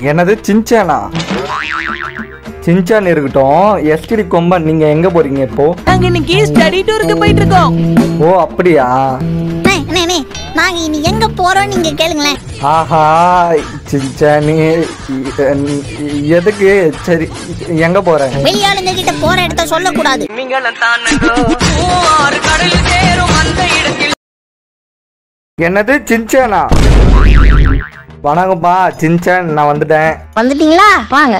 என்னது சின்சானா. சின்சான் இருக்கட்டும் எஸ்டிடி கொம்பன் நீங்க எங்க போறீங்க இப்போ? நாங்க இன்னைக்கு ஸ்டடி டூருக்கு போயிட்டு இருக்கோம். ஓ அப்படியா? அண்ணே, அண்ணே, அண்ணே, நாங்க இனி எங்க போறோம் நீங்க கேளுங்களேன். ஆஹா சின்சானி எதுக்கு? சரி எங்க போற? வெளியாளுங்க கிட்ட போற இடத்த சொல்லக்கூடாது. என்னது சின்சானா? வணக்கம்ப்பா சின்சான் நான் வந்துட்டேன். வந்துட்டீங்களா? வாங்க.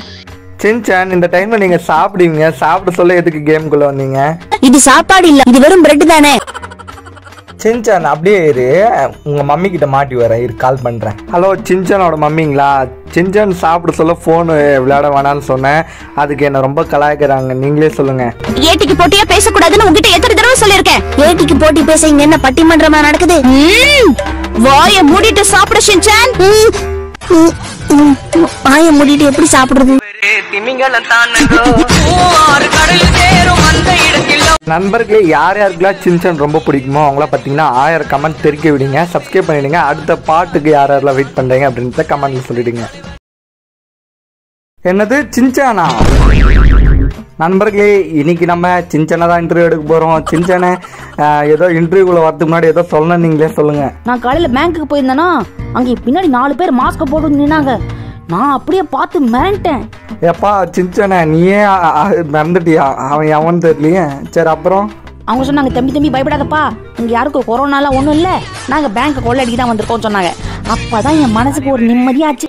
சின்சான் இந்த டைம்ல நீங்க சாப்பிடுவீங்க. சாப்பிட சொல்ல எதுக்கு கேம்குள்ள வந்தீங்க? இது சாப்பாடு இல்ல இது வெறும் பிரெட் தானே. சின்சான் அப்படியே இரு. உங்க மம்மி கிட்ட மாட்டி வரேன். இரு கால் பண்றேன். ஹலோ சின்சானோட மம்மிங்களா? சின்சான் சாப்பிட சொல்ல போன் விளையாட வேணாம்னு சொன்னேன். அதுக்கு என்ன ரொம்ப கலாய்க்கிறாங்க. நீங்களே சொல்லுங்க. ஏட்டிக்கு போட்டியா பேசக்கூடாதுன்னு உங்ககிட்ட எத்தனை தடவை சொல்லிருக்கேன் ஏட்டிக்கு போட்டி பேச இங்க என்ன பட்டிமன்றமா நடக்குது? வாய மூடிட்டு சாப்பிட ஷின்சான் வாய மூடிட்டு எப்படி சாப்பிடுறது? திமிங்கலம் தானங்கோ ஆறு கடல் சேரும் அந்த இடத்தில் நண்பர்களே யார் யாருக்கெல்லாம் சின்சான் ரொம்ப பிடிக்குமோ அவங்கள பார்த்தீங்கன்னா ஆயிரம் கமெண்ட் தெரிக்க விடுங்க. சப்ஸ்கிரைப் பண்ணிடுங்க. அடுத்த பாட்டுக்கு யார் யாரெல்லாம் வெயிட் பண்றீங்க அப்படின்றத கமெண்ட்ல சொல்லிடுங்க. என்னது சின்சானா? நண்பர்களே இன்னைக்கு நம்ம சின்சானை தான் இன்டர்வியூ எடுக்க போறோம். சின்சானை ஏதோ இன்டர்வியூக்குள்ள வரதுக்கு முன்னாடி ஏதோ சொல்லணும் நீங்களே சொல்லுங்க. நான் காலையில பேங்க்குக்கு போயிருந்தேனா அங்கே பின்னாடி நாலு பேர் மாஸ்க் போட்டு நின்னாங்க. நான் அப்படியே பார்த்து மிரண்டேன். எப்பா சின்சானை நீயே மறந்துட்டியா அவன் எவன் தெரியலையே. சரி அப்புறம்? அவங்க சொன்னாங்க தம்பி தம்பி பயப்படாதப்பா. இங்க யாருக்கும் கொரோனாலாம் ஒன்றும் இல்லை. நாங்கள் பேங்க்கை கொள்ளடிக்கு தான் வந்திருக்கோம் சொன்னாங்க. அப்பதான் என் மனசுக்கு ஒரு நிம்மதியாச்சு.